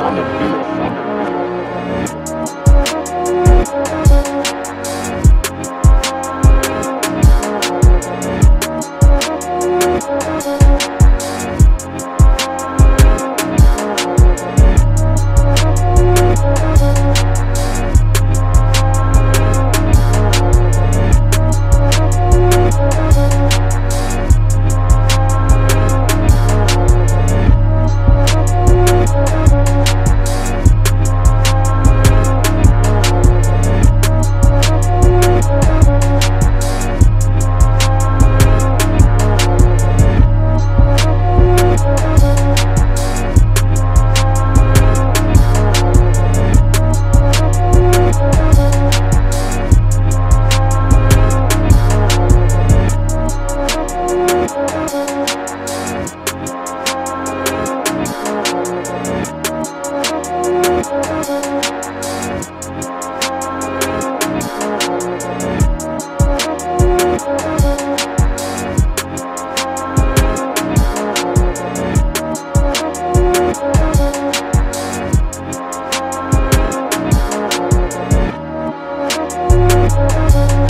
on the beat.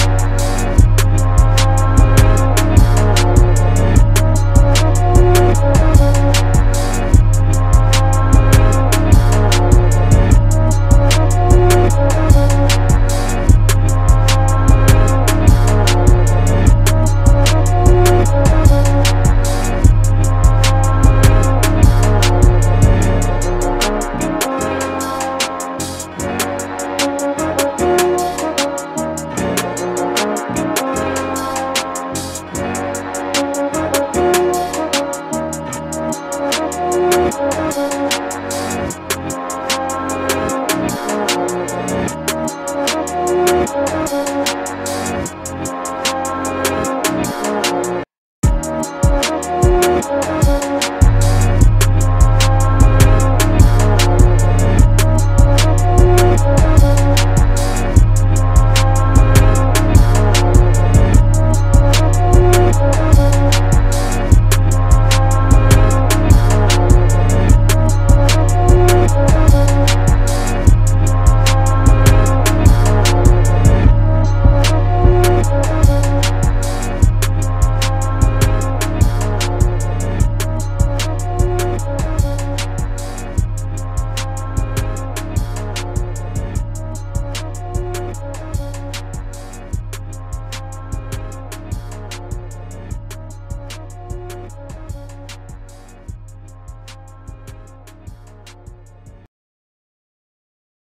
you. Música